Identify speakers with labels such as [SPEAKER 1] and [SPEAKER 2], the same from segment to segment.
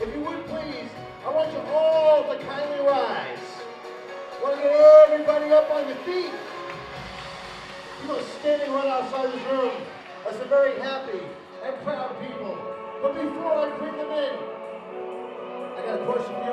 [SPEAKER 1] If you would please, I want you all to kindly rise. I want to get everybody up on your feet. You are going to standing right outside this room are some very happy and proud people. But before I bring them in, I got a question for you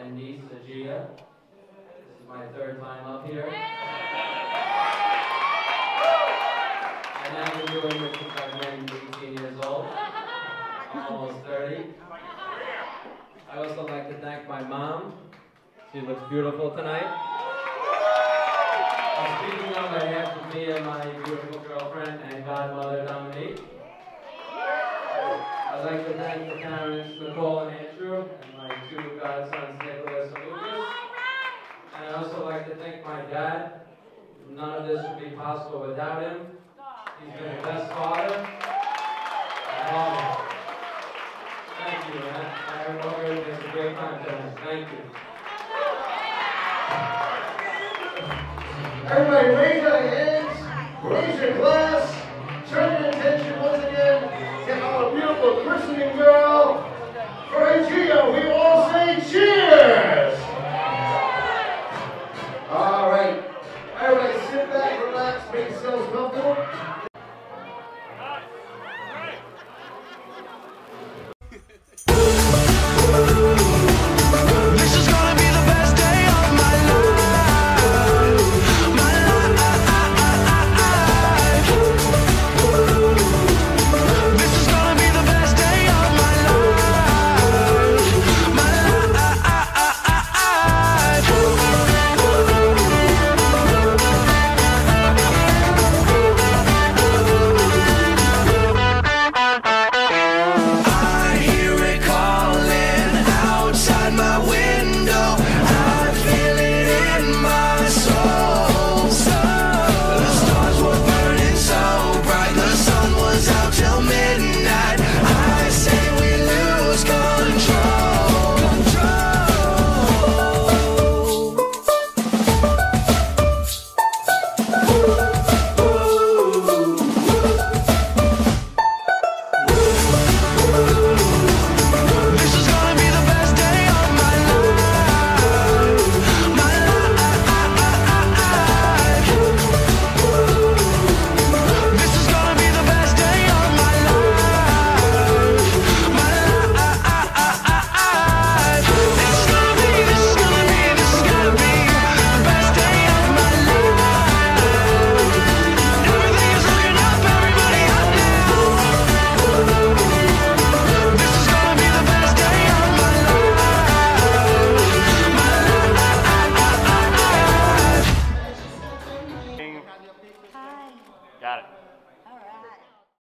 [SPEAKER 2] Candice Aegea. This is my third time up here. And I've been
[SPEAKER 3] doing this since I've 18 years old, almost 30. I also like to thank my mom. She looks beautiful tonight. I'm speaking on behalf of me and my beautiful girlfriend and godmother, Dominique. I'd like to thank the parents, Nicole and two godsons Nicholas and Lucas. And I also like to thank my dad. None of this would be possible without him. He's been the best father. Um, thank you, man. I hope everything's a great time tonight. Thank you.
[SPEAKER 1] Everybody raise your hands, raise your glass, turn your attention once again to our beautiful christening girl,